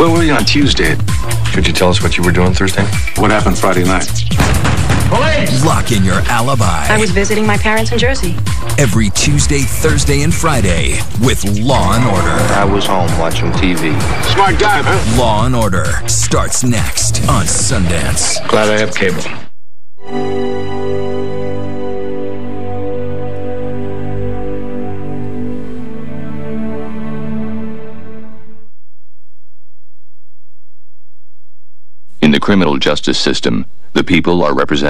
Where were you on Tuesday? Could you tell us what you were doing Thursday? What happened Friday night? Lock in your alibi. I was visiting my parents in Jersey. Every Tuesday, Thursday, and Friday with Law and Order. I was home watching TV. Smart guy, huh? Law and Order starts next on Sundance. Glad I have cable. In the criminal justice system, the people are represented.